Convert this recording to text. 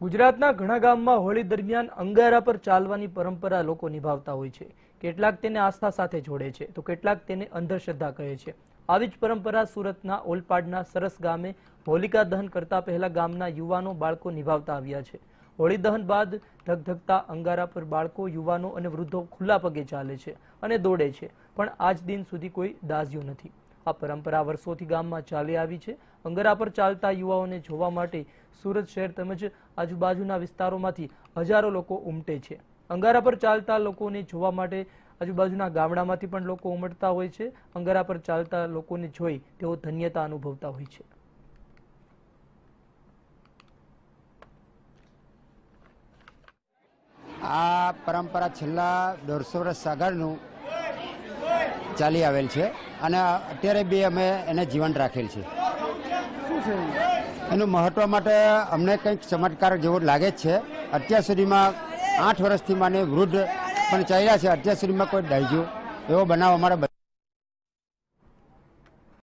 ગુજરાતના ઘણા ગામમાં હોળી દરમિયાન અંગારા પર ચાલવાની પરંપરા લોકો નિભાવતા હોય છે. કેટલાક તેને આસ્થા સાથે જોડે છે. તો કેટલાક તેને અંધશ્રદ્ધા કહે છે. આવી જ પરંપરા સુરતના ઓલપાડના સરસ ગામે હોલિકા દહન કરતા પહેલા ગામના યુવાનો, બાળકો નિભાવતા આવ્યા છે. હોળી દહન બાદ ધગધગતા અંગારા પર બાળકો, યુવાનો અને વૃદ્ધો ખુલ્લા પગે ચાલે છે અને દોડે છે. પણ આજ દિન સુધી કોઈ દાઝ્યું નથી. આ પરંપરા વર્ષોથી ગામમાં ચાલી આવી છે. અંગારા પર ચાલતા યુવાઓને જોવા માટે સુરત શહેર તેમજ આજુબાજુના વિસ્તારોમાંથી હજારો લોકો ઉમટે છે. અંગારા પર ચાલતા લોકોને જોવા માટે આજુબાજુના ગામડામાંથી પણ લોકો ઉમટતા હોય છે. અંગારા પર ચાલતા લોકોને જોઈ તેઓ ધન્યતા અનુભવતા હોય છે. આ પરંપરા છેલ્લા દોઢસો વર્ષ આગળનું ચાલી આવેલ છે. અને અત્યારે બી અમે એને જીવંત રાખેલ છે. એનું મહત્વ માટે અમને કંઈક ચમત્કાર જેવો લાગે જ છે. અત્યાર સુધીમાં આઠ વર્ષથી માને વૃદ્ધ પણ ચાલ્યા છે. અત્યાર સુધીમાં કોઈ ડાયજો એવો બનાવ અમારે